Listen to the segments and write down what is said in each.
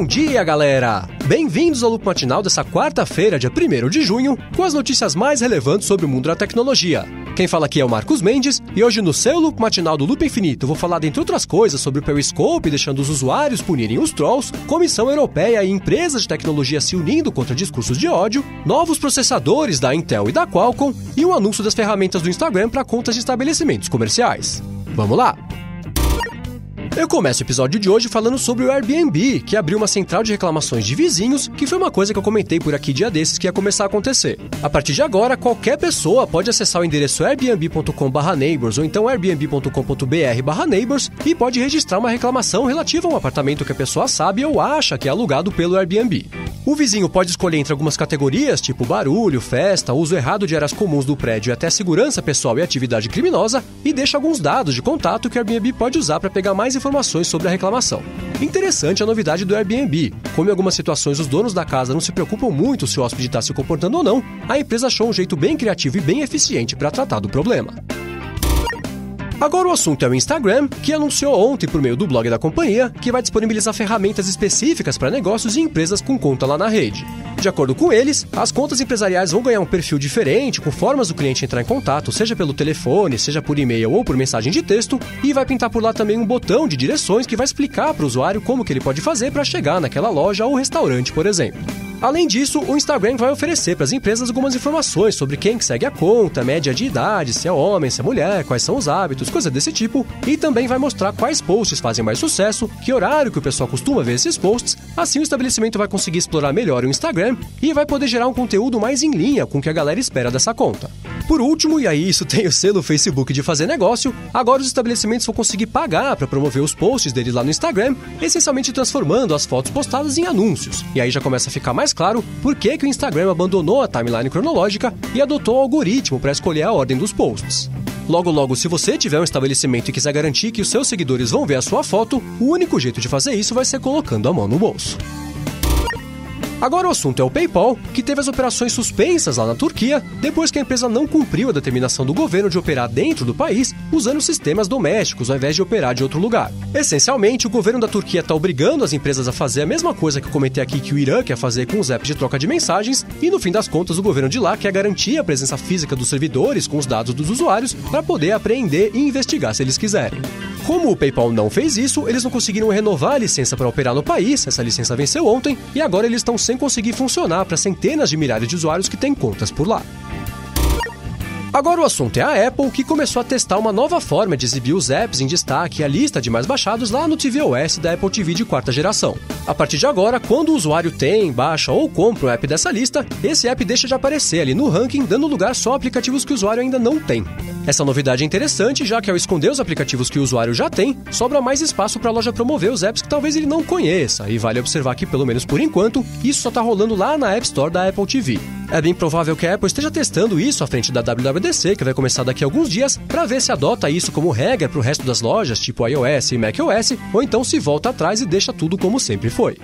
Bom dia, galera! Bem-vindos ao Loop Matinal dessa quarta-feira, dia 1 de junho, com as notícias mais relevantes sobre o mundo da tecnologia. Quem fala aqui é o Marcos Mendes, e hoje no seu Loop Matinal do Loop Infinito vou falar, dentre outras coisas, sobre o Periscope deixando os usuários punirem os trolls, Comissão Europeia e empresas de tecnologia se unindo contra discursos de ódio, novos processadores da Intel e da Qualcomm e um anúncio das ferramentas do Instagram para contas de estabelecimentos comerciais. Vamos lá! Eu começo o episódio de hoje falando sobre o Airbnb, que abriu uma central de reclamações de vizinhos, que foi uma coisa que eu comentei por aqui dia desses que ia começar a acontecer. A partir de agora, qualquer pessoa pode acessar o endereço airbnb.com/neighbors ou então airbnb.com.br/neighbors e pode registrar uma reclamação relativa a um apartamento que a pessoa sabe ou acha que é alugado pelo Airbnb. O vizinho pode escolher entre algumas categorias, tipo barulho, festa, uso errado de áreas comuns do prédio e até segurança pessoal e atividade criminosa, e deixa alguns dados de contato que o Airbnb pode usar para pegar mais informações sobre a reclamação. Interessante a novidade do Airbnb. Como em algumas situações os donos da casa não se preocupam muito se o hóspede está se comportando ou não, a empresa achou um jeito bem criativo e bem eficiente para tratar do problema. Agora o assunto é o Instagram, que anunciou ontem por meio do blog da companhia que vai disponibilizar ferramentas específicas para negócios e empresas com conta lá na rede. De acordo com eles, as contas empresariais vão ganhar um perfil diferente, com formas do cliente entrar em contato, seja pelo telefone, seja por e-mail ou por mensagem de texto, e vai pintar por lá também um botão de direções que vai explicar para o usuário como que ele pode fazer para chegar naquela loja ou restaurante, por exemplo. Além disso, o Instagram vai oferecer para as empresas algumas informações sobre quem que segue a conta, média de idade, se é homem, se é mulher, quais são os hábitos, coisa desse tipo, e também vai mostrar quais posts fazem mais sucesso, que horário que o pessoal costuma ver esses posts, assim o estabelecimento vai conseguir explorar melhor o Instagram e vai poder gerar um conteúdo mais em linha com o que a galera espera dessa conta. Por último, e aí isso tem o selo Facebook de fazer negócio, agora os estabelecimentos vão conseguir pagar para promover os posts deles lá no Instagram, essencialmente transformando as fotos postadas em anúncios. E aí já começa a ficar mais claro por que, que o Instagram abandonou a timeline cronológica e adotou o algoritmo para escolher a ordem dos posts. Logo, logo, se você tiver um estabelecimento e quiser garantir que os seus seguidores vão ver a sua foto, o único jeito de fazer isso vai ser colocando a mão no bolso. Agora o assunto é o PayPal, que teve as operações suspensas lá na Turquia depois que a empresa não cumpriu a determinação do governo de operar dentro do país usando sistemas domésticos ao invés de operar de outro lugar. Essencialmente, o governo da Turquia está obrigando as empresas a fazer a mesma coisa que eu comentei aqui que o Irã quer fazer com os apps de troca de mensagens, e no fim das contas, o governo de lá quer garantir a presença física dos servidores com os dados dos usuários para poder apreender e investigar se eles quiserem. Como o PayPal não fez isso, eles não conseguiram renovar a licença para operar no país, essa licença venceu ontem, e agora eles estão sem conseguir funcionar para centenas de milhares de usuários que têm contas por lá. Agora o assunto é a Apple, que começou a testar uma nova forma de exibir os apps em destaque e a lista de mais baixados lá no tvOS da Apple TV de quarta geração. A partir de agora, quando o usuário tem, baixa ou compra um app dessa lista, esse app deixa de aparecer ali no ranking, dando lugar só a aplicativos que o usuário ainda não tem. Essa novidade é interessante, já que ao esconder os aplicativos que o usuário já tem, sobra mais espaço para a loja promover os apps que talvez ele não conheça, e vale observar que, pelo menos por enquanto, isso só está rolando lá na App Store da Apple TV. É bem provável que a Apple esteja testando isso à frente da WWDC, que vai começar daqui a alguns dias, para ver se adota isso como regra para o resto das lojas, tipo iOS e macOS, ou então se volta atrás e deixa tudo como sempre foi.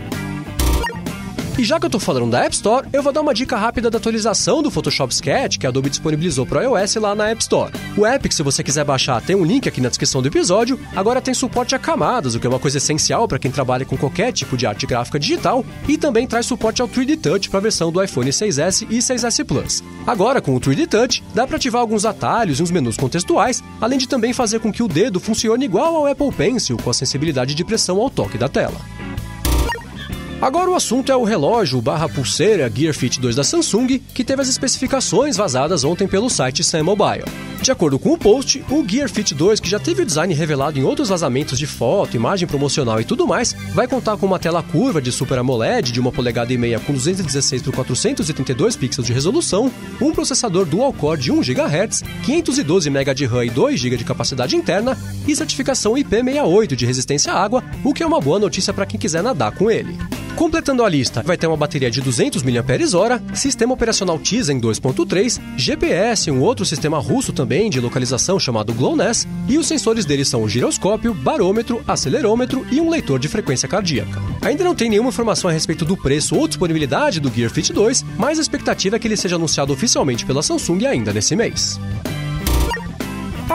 E já que eu tô falando da App Store, eu vou dar uma dica rápida da atualização do Photoshop Sketch que a Adobe disponibilizou para iOS lá na App Store. O app, que se você quiser baixar, tem um link aqui na descrição do episódio, agora tem suporte a camadas, o que é uma coisa essencial para quem trabalha com qualquer tipo de arte gráfica digital, e também traz suporte ao 3D Touch para a versão do iPhone 6S e 6S Plus. Agora, com o 3D Touch, dá para ativar alguns atalhos e uns menus contextuais, além de também fazer com que o dedo funcione igual ao Apple Pencil, com a sensibilidade de pressão ao toque da tela. Agora o assunto é o relógio barra pulseira Gear Fit 2 da Samsung, que teve as especificações vazadas ontem pelo site Sam Mobile. De acordo com o post, o Gear Fit 2, que já teve o design revelado em outros vazamentos de foto, imagem promocional e tudo mais, vai contar com uma tela curva de Super AMOLED de 1 polegada e meia com 216 por 432 pixels de resolução, um processador dual-core de 1 GHz, 512 MB de RAM e 2 GB de capacidade interna e certificação IP68 de resistência à água, o que é uma boa notícia para quem quiser nadar com ele. Completando a lista, vai ter uma bateria de 200 mAh, sistema operacional Tizen 2.3, GPS, um outro sistema russo também de localização chamado GLONASS, e os sensores dele são o giroscópio, barômetro, acelerômetro e um leitor de frequência cardíaca. Ainda não tem nenhuma informação a respeito do preço ou disponibilidade do Gear Fit 2, mas a expectativa é que ele seja anunciado oficialmente pela Samsung ainda nesse mês.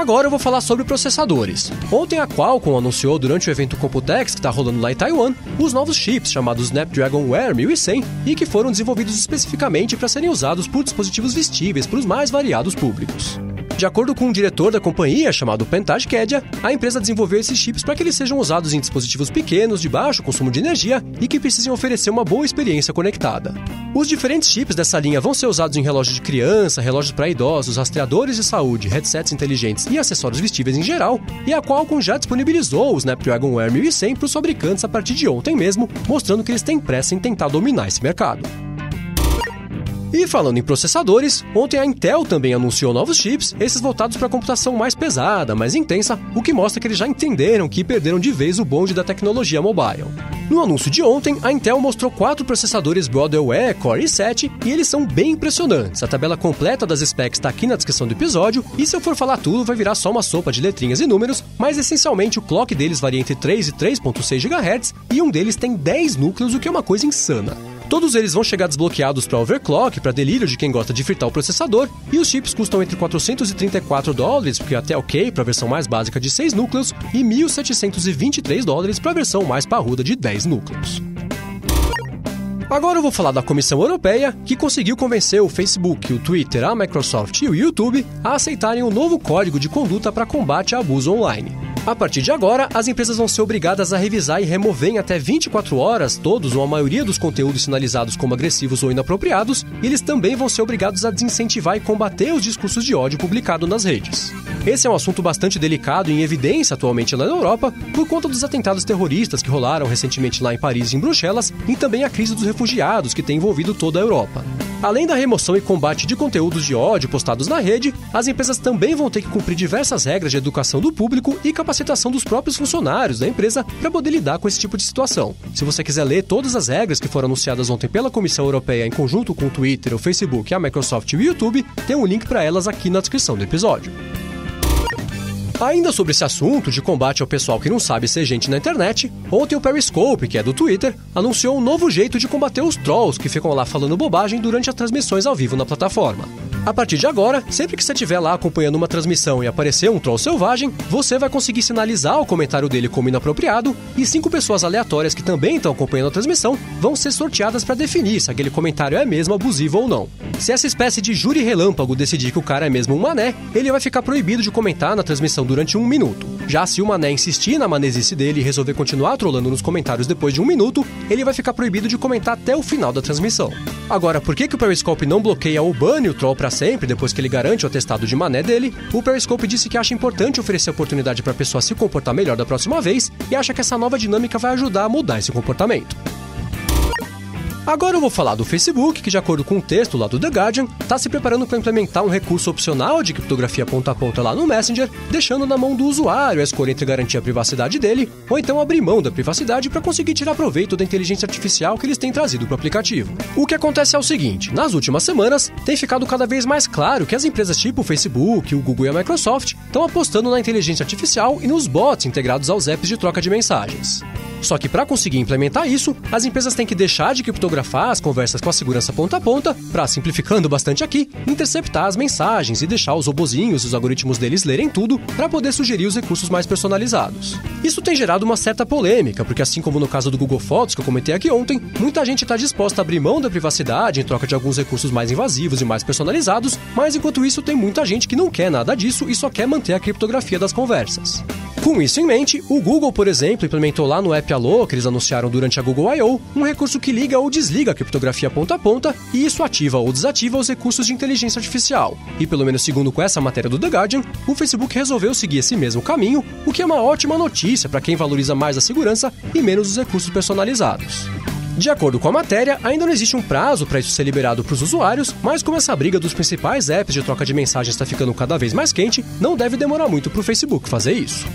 Agora eu vou falar sobre processadores. Ontem a Qualcomm anunciou durante o evento Computex que está rolando lá em Taiwan os novos chips chamados Snapdragon Wear 1100 e que foram desenvolvidos especificamente para serem usados por dispositivos vestíveis para os mais variados públicos. De acordo com um diretor da companhia chamado Pentage Kedia, a empresa desenvolveu esses chips para que eles sejam usados em dispositivos pequenos, de baixo consumo de energia e que precisem oferecer uma boa experiência conectada. Os diferentes chips dessa linha vão ser usados em relógios de criança, relógios para idosos, rastreadores de saúde, headsets inteligentes e acessórios vestíveis em geral, e a Qualcomm já disponibilizou o Snapdragon Wear 1100 para os fabricantes a partir de ontem mesmo, mostrando que eles têm pressa em tentar dominar esse mercado. E falando em processadores, ontem a Intel também anunciou novos chips, esses voltados para computação mais pesada, mais intensa, o que mostra que eles já entenderam que perderam de vez o bonde da tecnologia mobile. No anúncio de ontem, a Intel mostrou quatro processadores Broadwell Core i7 e eles são bem impressionantes. A tabela completa das specs está aqui na descrição do episódio, e se eu for falar tudo, vai virar só uma sopa de letrinhas e números, mas essencialmente o clock deles varia entre 3 e 3.6 GHz e um deles tem 10 núcleos, o que é uma coisa insana. Todos eles vão chegar desbloqueados para overclock, para delírio de quem gosta de fritar o processador, e os chips custam entre 434 dólares, porque até ok para a versão mais básica de 6 núcleos, e 1.723 dólares para a versão mais parruda de 10 núcleos. Agora eu vou falar da Comissão Europeia, que conseguiu convencer o Facebook, o Twitter, a Microsoft e o YouTube a aceitarem o novo código de conduta para combate a abuso online. A partir de agora, as empresas vão ser obrigadas a revisar e remover em até 24 horas todos ou a maioria dos conteúdos sinalizados como agressivos ou inapropriados, e eles também vão ser obrigados a desincentivar e combater os discursos de ódio publicados nas redes. Esse é um assunto bastante delicado e em evidência atualmente lá na Europa por conta dos atentados terroristas que rolaram recentemente lá em Paris e em Bruxelas e também a crise dos refugiados que tem envolvido toda a Europa. Além da remoção e combate de conteúdos de ódio postados na rede, as empresas também vão ter que cumprir diversas regras de educação do público e capacitação dos próprios funcionários da empresa para poder lidar com esse tipo de situação. Se você quiser ler todas as regras que foram anunciadas ontem pela Comissão Europeia em conjunto com o Twitter, o Facebook, a Microsoft e o YouTube, tem um link para elas aqui na descrição do episódio. Ainda sobre esse assunto de combate ao pessoal que não sabe ser gente na internet, ontem o Periscope, que é do Twitter, anunciou um novo jeito de combater os trolls que ficam lá falando bobagem durante as transmissões ao vivo na plataforma. A partir de agora, sempre que você estiver lá acompanhando uma transmissão e aparecer um troll selvagem, você vai conseguir sinalizar o comentário dele como inapropriado e cinco pessoas aleatórias que também estão acompanhando a transmissão vão ser sorteadas para definir se aquele comentário é mesmo abusivo ou não. Se essa espécie de júri relâmpago decidir que o cara é mesmo um mané, ele vai ficar proibido de comentar na transmissão durante um minuto. Já se o mané insistir na manezice dele e resolver continuar trolando nos comentários depois de um minuto, ele vai ficar proibido de comentar até o final da transmissão. Agora, por que, que o Periscope não bloqueia ou bane o troll para sempre depois que ele garante o atestado de mané dele? O Periscope disse que acha importante oferecer oportunidade para a pessoa se comportar melhor da próxima vez e acha que essa nova dinâmica vai ajudar a mudar esse comportamento. Agora eu vou falar do Facebook, que, de acordo com o um texto lá do The Guardian, está se preparando para implementar um recurso opcional de criptografia ponta a ponta lá no Messenger, deixando na mão do usuário a escolha entre garantir a privacidade dele ou então abrir mão da privacidade para conseguir tirar proveito da inteligência artificial que eles têm trazido para o aplicativo. O que acontece é o seguinte: nas últimas semanas, tem ficado cada vez mais claro que as empresas tipo o Facebook, o Google e a Microsoft estão apostando na inteligência artificial e nos bots integrados aos apps de troca de mensagens. Só que para conseguir implementar isso, as empresas têm que deixar de criptografar as conversas com a segurança ponta a ponta, para, simplificando bastante aqui, interceptar as mensagens e deixar os robozinhos e os algoritmos deles lerem tudo para poder sugerir os recursos mais personalizados. Isso tem gerado uma certa polêmica, porque assim como no caso do Google Fotos que eu comentei aqui ontem, muita gente está disposta a abrir mão da privacidade em troca de alguns recursos mais invasivos e mais personalizados, mas enquanto isso tem muita gente que não quer nada disso e só quer manter a criptografia das conversas. Com isso em mente, o Google, por exemplo, implementou lá no app Allo, que eles anunciaram durante a Google I.O., um recurso que liga ou desliga a criptografia ponta a ponta, e isso ativa ou desativa os recursos de inteligência artificial. E pelo menos segundo com essa matéria do The Guardian, o Facebook resolveu seguir esse mesmo caminho, o que é uma ótima notícia para quem valoriza mais a segurança e menos os recursos personalizados. De acordo com a matéria, ainda não existe um prazo para isso ser liberado para os usuários, mas como essa briga dos principais apps de troca de mensagens está ficando cada vez mais quente, não deve demorar muito para o Facebook fazer isso.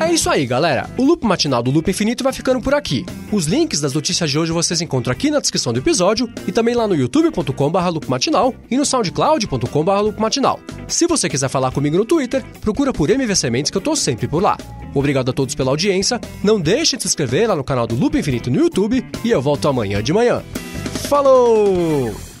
É isso aí, galera. O loop matinal do Loop Infinito vai ficando por aqui. Os links das notícias de hoje vocês encontram aqui na descrição do episódio e também lá no youtube.com/loopmatinal e no soundcloud.com/loopmatinal. Se você quiser falar comigo no Twitter, procura por MV Sementes que eu tô sempre por lá. Obrigado a todos pela audiência. Não deixe de se inscrever lá no canal do Loop Infinito no YouTube e eu volto amanhã de manhã. Falou!